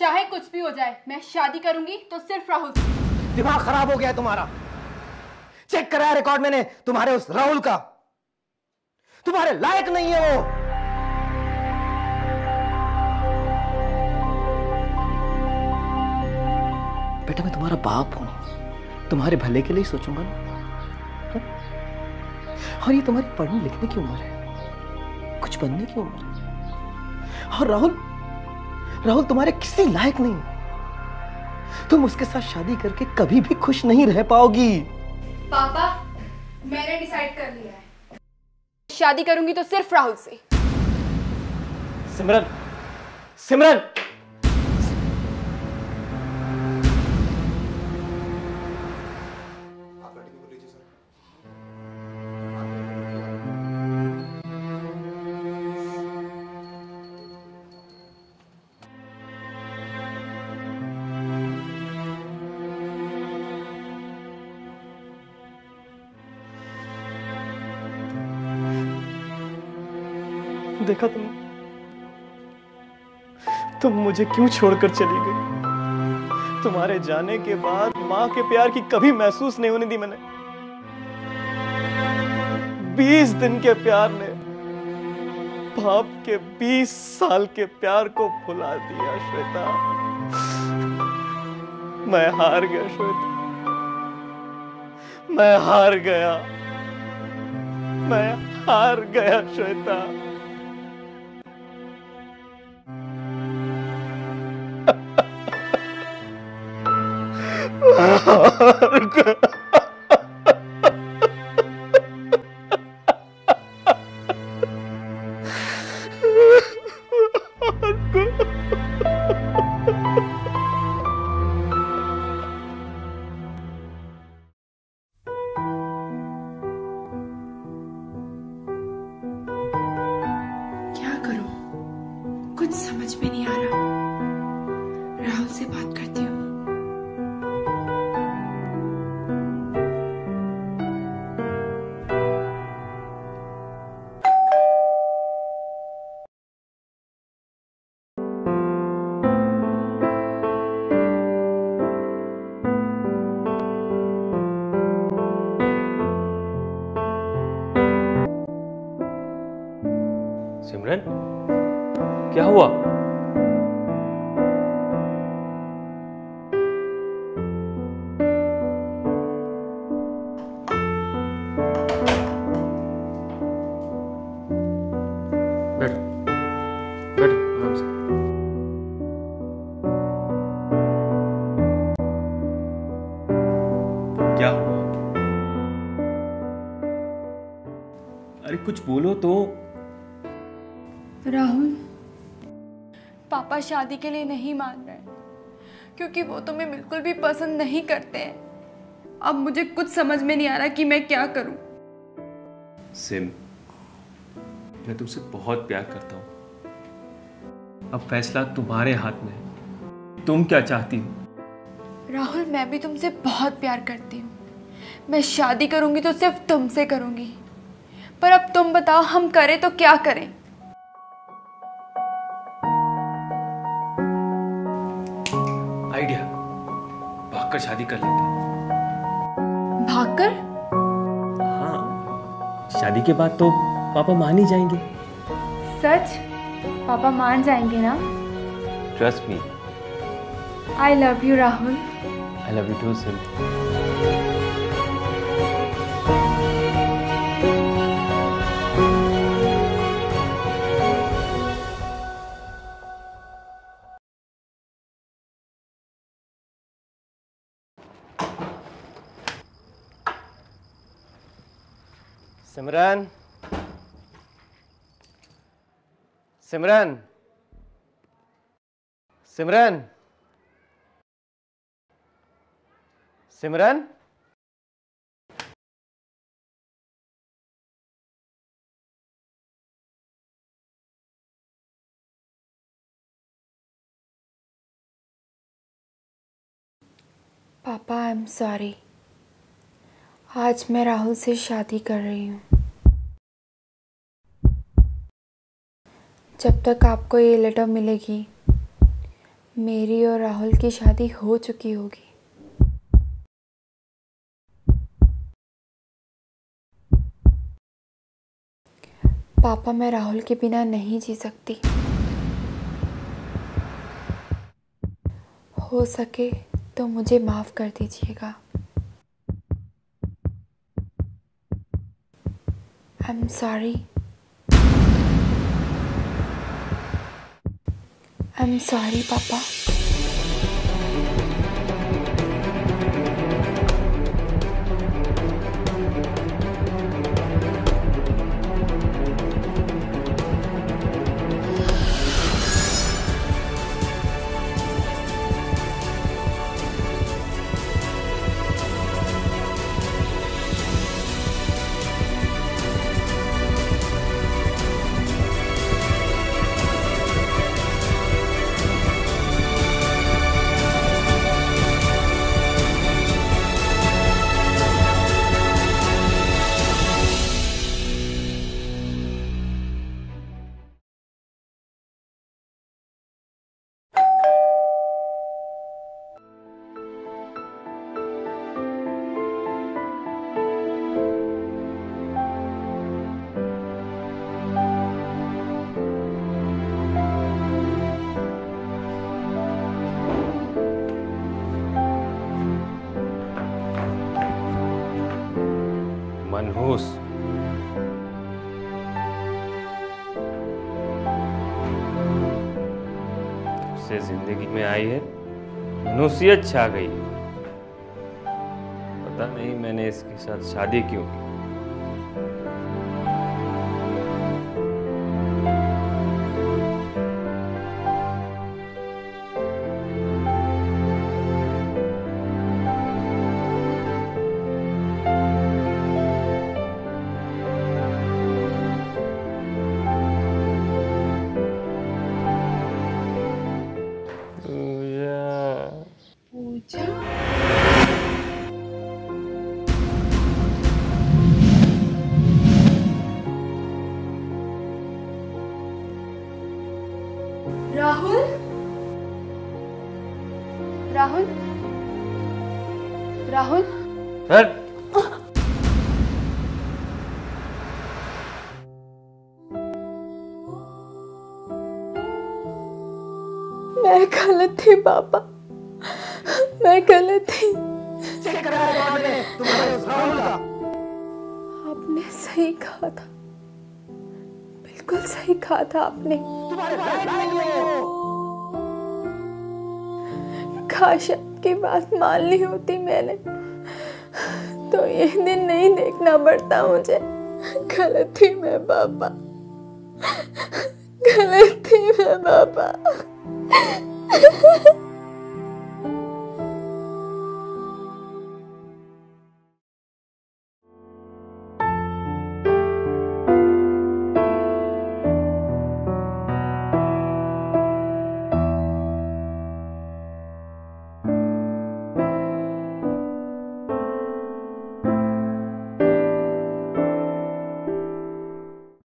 चाहे कुछ भी हो जाए, मैं शादी करूँगी तो सिर्फ़ राहुल दिमाग खराब हो गया तुम्हारा। चेक कराया रिकॉर्ड मैंने तुम्हारे उस राहुल का। तुम्हारे लायक नहीं है वो। बेटा, मैं तुम्हारा बाप हूँ। तुम्हारे भले के लिए सोचूँगा ना। हाँ? और ये तुम्हारी पढ़ने लिखने की उम्र है। कुछ बनने की उम्र है। और राहुल राहुल तुम्हारे किसी लायक नहीं। तुम उसके साथ शादी करके कभी भी खुश नहीं रह पाओगी। पापा मैंने डिसाइड कर लिया है। शादी करूँगी तो सिर्फ़ राहुल से। सिमरन सिमरन। देखा तुम? तुम मुझे क्यों छोड़कर चली गई? तुम्हारे जाने के बाद माँ के प्यार की कभी महसूस नहीं होने दी मैंने। बीस दिन के प्यार ने बाप के बीस साल के प्यार को भुला दिया, श्वेता। मैं हार गया, श्वेता। मैं हार गया। मैं हार गया, श्वेता। क्या हुआ। बैठो बैठो आराम से। क्या हुआ? अरे कुछ बोलो तो। राहुल पापा शादी के लिए नहीं मान रहे क्योंकि वो तुम्हें बिल्कुल भी पसंद नहीं करते हैं। अब मुझे कुछ समझ में नहीं आ रहा कि मैं क्या करूँ। सिम मैं तुमसे बहुत प्यार करता हूँ। अब फैसला तुम्हारे हाथ में है। तुम क्या चाहती हो? राहुल मैं भी तुमसे बहुत प्यार करती हूँ। मैं शादी करूँगी तो सिर्फ़ तुमसे करूँगी। पर अब तुम बताओ हम करें तो क्या करें? शादी कर लेते भागकर? हाँ। शादी के बाद तो पापा मान ही जाएँगे। सच? पापा मान जाएँगे ना? Trust me I love you Rahul I love you too Sim Simran Simran Simran Simran पापा आई एम सॉरी आज मैं राहुल से शादी कर रही हूँ। जब तक आपको ये लेटर मिलेगी, मेरी और राहुल की शादी हो चुकी होगी। पापा, मैं राहुल के बिना नहीं जी सकती। हो सके तो मुझे माफ़ कर दीजिएगा। I am sorry I am sorry से ज़िंदगी में आई है। नुसीयत छा गई पता नहीं मैंने इसके साथ शादी क्यों की। राहुल? हट! मैं गलत थी पापा। मैं गलत थी। आपने सही कहा था। बिल्कुल सही कहा था आपने। काश आपकी बात मान ली होती मैंने। तो ये दिन नहीं देखना पड़ता मुझे। गलत थी मैं, पापा। गलत थी मैं, पापा।